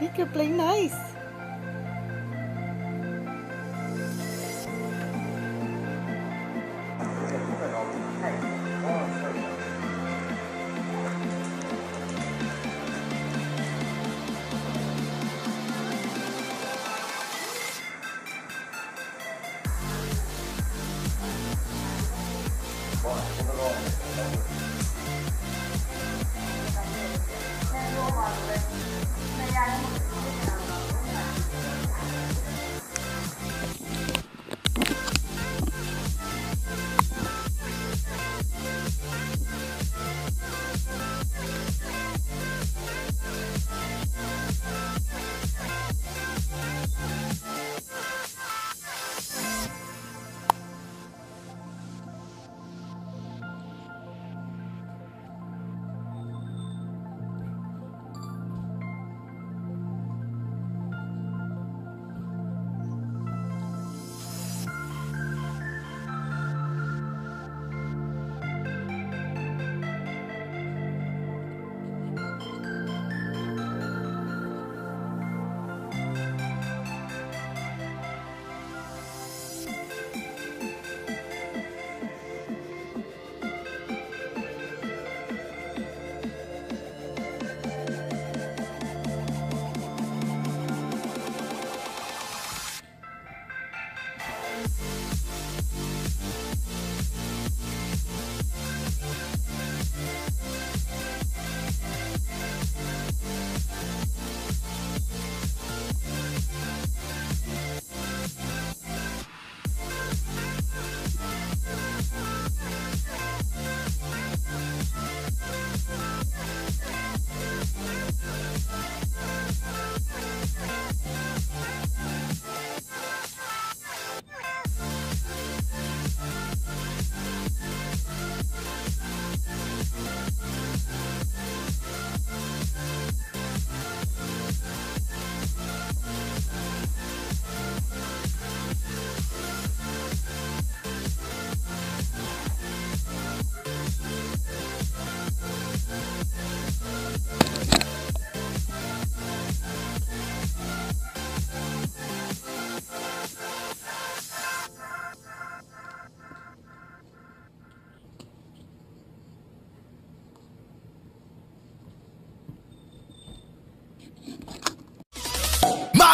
Mika, play nice. Come on, come. Sen yol yani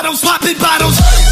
bottles, popping bottles.